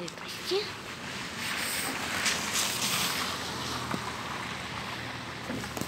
выпасти. Thank you.